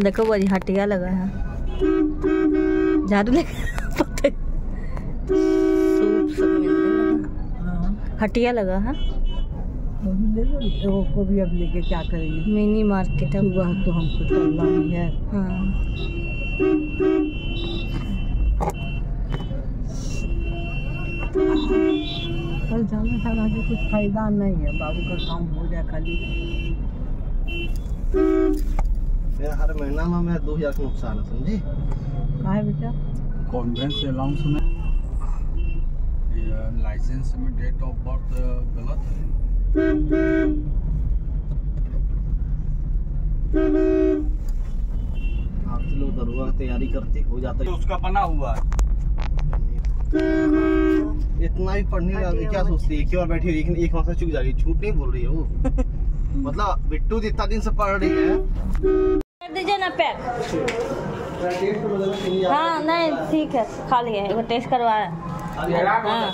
देखो वो हटिया लगा है। झाड़ू लेकर पत्ते। सूप सब मिलने लगा। हाँ हटिया लगा है। वो भी ले लो एगो को भी अब लेके क्या करेंगे? मिनी मार्केट है सुबह तो हमको चलना ही। है। हाँ कल जाने खाना से कुछ फ़ायदा नहीं है। बाबू का काम हो जाए खाली। मेरा हर महीना में मेरा दो हज़ार का नुकसान है समझी? कहा है बेटा? कॉन्वेंस अलाउंस में लाइसेंस में डेट ऑफ़ बर्थ गलत है। आप लोग दरुआ की तैयारी करते हो जाता तो उसका बना हुआ है। इतना भी पढ़ने लगा क्या सोचती है? एक ही बार बैठी हुई, एक चुक जाएगी झूठ नहीं बोल रही है वो। मतलब बिट्टू जितना दिन से पढ़ रही है। कर दीजिए ना पैक। हाँ नहीं ठीक है खा लिए एक टेस्ट करवा हाँ।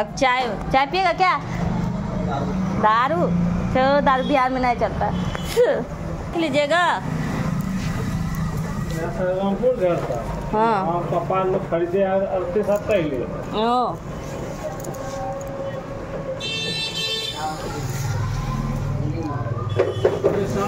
अब चाय चाय पिएगा क्या? दारू? चलो दारू बिहार में नहीं चलता। लीजिएगा। हाँ। हाँ पापा लोग खरीदे अड़तीस सात ही लिए ओ एक साल से भी एक साल पूरे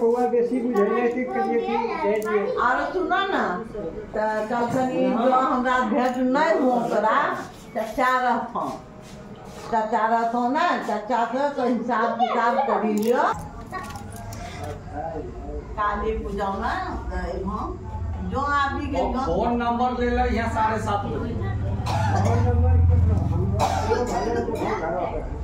पौवा बेसी बुझाइए कि करिए कि दे दिए और सुनो ना तो कल कनी जो हमरा भेंट नहीं हो तोरा चचा रहथो चचा रहथो ना चचा से तो हिसाब किताब करी लियो। काली पूजा में तो जो आदमी के फ़ोन नंबर ले लो यहाँ साढ़े सात बजे आवा छोटी सा मोबाइल ले रहा है के लेना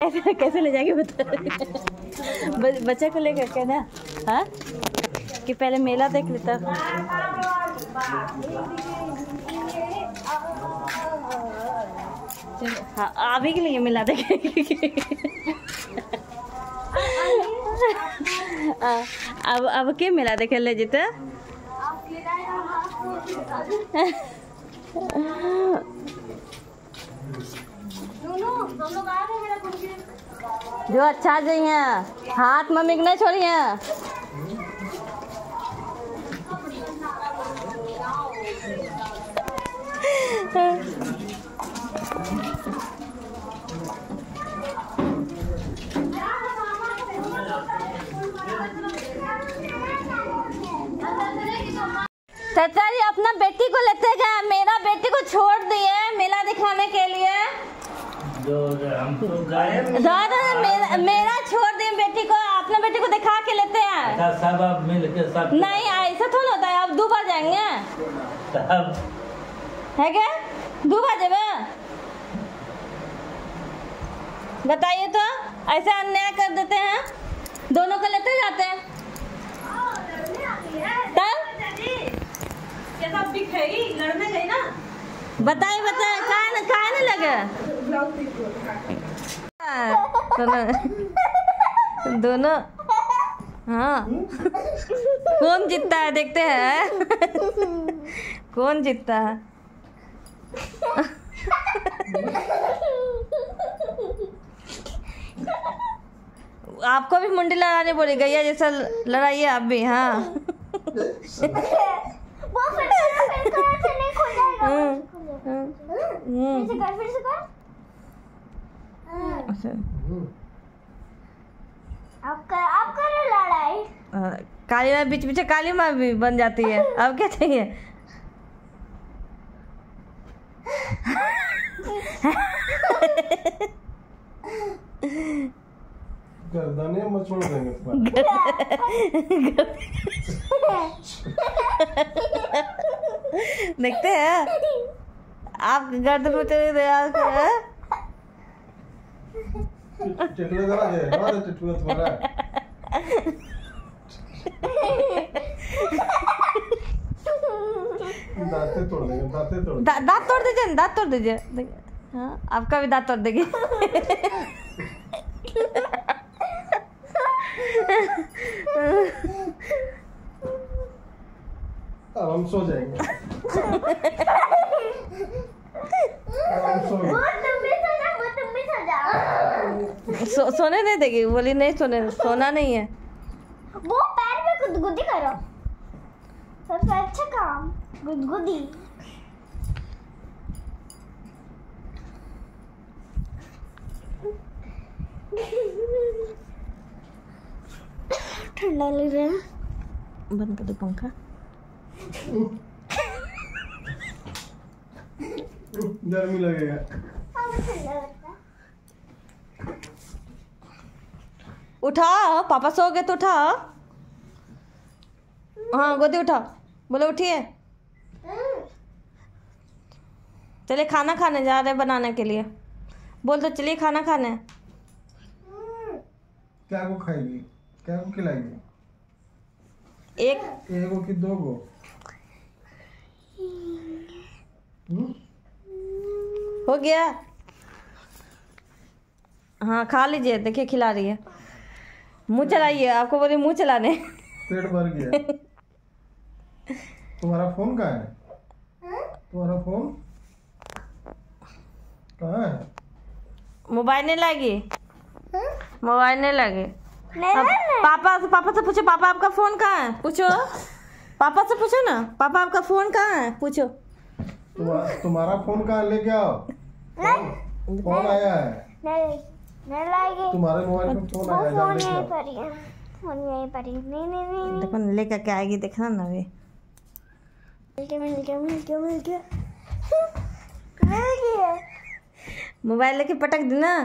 कैसे कैसे ले जाएँगे बता बच्चे को लेकर के ना हाँ? कि पहले मेला देख लेता। हाँ अभी के लिए मेला देखेंगे। हाँ, अब अब के मेला देखे ले जीते जो अच्छा जी चाहिए हाथ मम्मी के नहीं छोड़िए चाचा जी अपना बेटी को लेते गए। मेरा बेटी को छोड़ दिए मेला दिखाने के लिए। दादा मेरा, मेरा छोड़ दिए बेटी को। अपना बेटी को दिखा के लेते हैं। सब अब मिल के सब नहीं ऐसा थोड़ा होता है। अब दो बार जाएँगे। है क्या? दो बार जावे बताइए तो ऐसे अन्याय कर देते हैं। दोनों को लेते जाते हैं। बताइए बताइए काहे ना? काहे ना लगे दोनों दोनों हाँ। कौन जीतता है देखते हैं। कौन जीतता है? आपको भी मुंडी लड़ाने बोली गैया जैसा लड़ाइए आप भी हाँ। काली माँ बीच बीच काली माँ भी बन जाती है। अब क्या चाहिए? गर्दने मचोड़ देंगे। देखते हैं। आप गर्द पे उतर हैं? टिटुआ करा दे और टिटुआ तोड़ देंगे दांते तोड़ दा, दांत तोड़ दीजिए ना, दांत तोड़ दीजिए। हाँ आपका भी दांत तोड़ देगी। हम सो जाएँगे। सो, सोने नहीं देगी बोली नहीं सोने सोना नहीं है। वो पैर में गुदगुदी करो। सबसे अच्छा काम गुदगुदी। ठंडा लग रहा है। बंद कर दो पंखा। गर्मी लगेगा। उठाओ पापा सो गए तो उठाओ हाँ गोदी उठाओ बोले उठिए। चलिए खाना खाने जा रहे बनाने के लिए। बोल दो चलिए खाना खाने। क्या को खाएगी? क्या को खिलाएगी? एक एक को कि दो को? हो गया। हाँ खा लीजिए देखिए खिला रही है। मुँह चलाइए आपको बोले मुँह चलाने। पेट भर गया। तुम्हारा फ़ोन कहाँ है? तुम्हारा फ़ोन कहाँ है? मोबाइल नहीं लाएगी मोबाइल नहीं अब पापा पापा से पूछो पापा आपका फ़ोन कहाँ है? पूछो। पापा से पूछो ना। पापा आपका फ़ोन कहाँ है? पूछो। तुम्हारा तुम्हारा फ़ोन कहाँ है? लेके आओ। फ़ोन फ़ोन आया है? नहीं। नहीं तुम्हारे मोबाइल में फ़ोन आया है फ़ोन यहीं। पर ही फ़ोन यहीं पर। नहीं नहीं नहीं नहीं। देखो ना लेकर के आएगी देखना ना अभी। मिल गया मिल गया मिल गया मिल गया। मिल गया। मोबाइल लेके पटक दी ना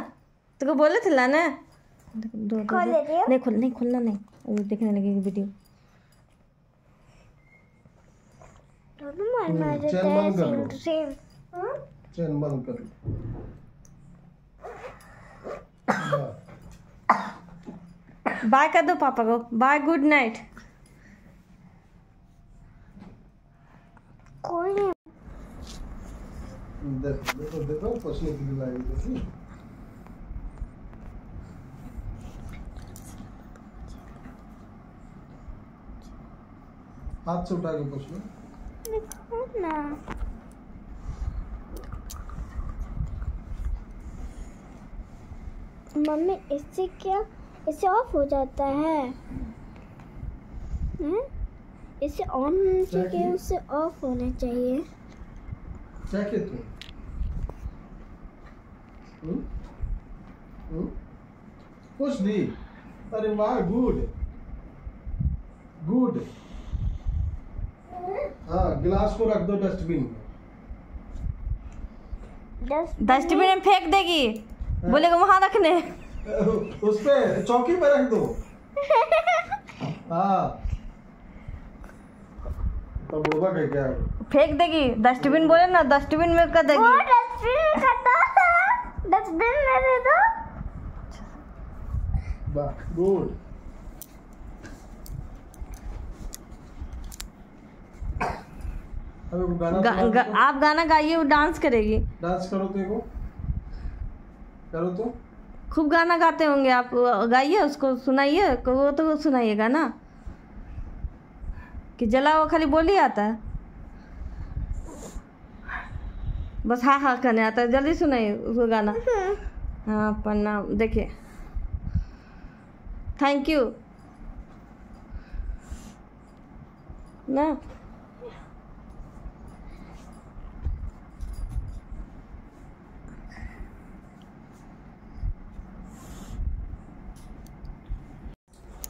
तुमको बोले थे लाना? दो दो खोल दो। हो? नहीं खोल नहीं खोलना नहीं। वो देखने लगेगी वीडियो। दोनों मार मार हम्म, देते चैन हैं बंद कर सेम लो। टू सेम चैन बंद कर लो बस। बाय कर दो पापा को बाय गुड नाइट कोई नहीं देखो देखो देखो पोछने के लिए लाएगी देखिए हाथ से उठा के पोछ लो देखो ना मम्मी इससे क्या इससे ऑफ़ हो जाता है हैं? इससे ऑन होने चाहिए? उससे ऑफ़ होना चाहिए क्या तू हम्म? हम्म? कुछ दी अरे वाह गुड गुड हाँ गिलास को रख दो डस्टबिन में। डस्टबिन में फेंक देगी। बोलेगा वहाँ रखने। उस पे चौकी पे रख दो। हाँ। तो क्या? फेंक देगी। डस्टबिन बोले ना डस्टबिन में कर वो देगी डस्टबिन में डस्टबिन में दे दो। गुड अबे वो गाना गा, गा, आप गाना गाइए वो डांस करेगी। डांस करो देखो। करो तो। खूब गाना गाते होंगे आप गाइए उसको सुनाइए वो तो सुनाइएगा ना कि जला वो खाली बोल ही आता है। बस हाँ हाँ करने आता है जल्दी सुनाइए उसको गाना। हाँ प्रणाम देखिए। थैंक यू ना?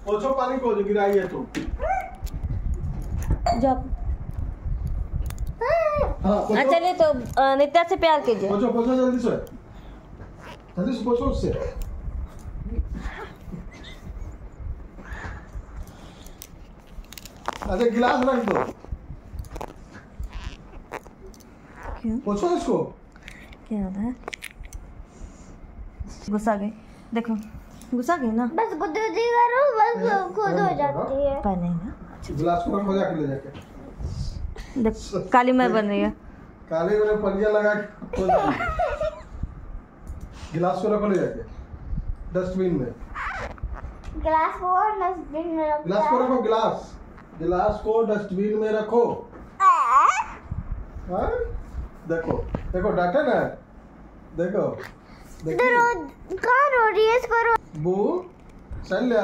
पोछो पानी को गिराई है तो जब हाँ पोछो। चलिए तो नित्या से प्यार कीजिए। पोछो पोछो जल्दी से। जल्दी से पोछो उससे। अच्छा गिलास रख दो। क्यों? पूछो इसको। क्या होता है? गुस्सा गई। देखो। गुस्सा गई ना। बस गुद्दी करो बस खुद हो जाती है। पहले ना। गिलास को रखो जाके ले जाके। देख काली मैं बन रही है। काले वाले पंजा लगा के। गिलास को रखो ले जाके। डस्टबिन में। ग्लास को डस्टबिन में रखता गिलास को रखो गिलास। गिलास को डस्टबिन में रखो। हाँ? देखो देखो डाटा ना। देखो। रो रही है इसको रो। बू शल्या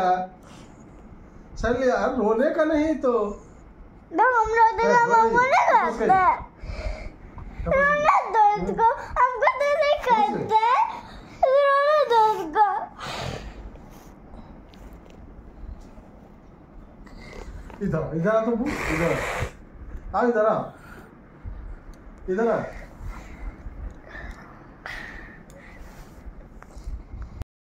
शल्या रोने का नहीं तो। हम रोते तो हम करते दो इसको हमको तो नहीं करते। रोना दो इसको इधर इधर आ तो बू इधर आ इधर आ। इधर आ।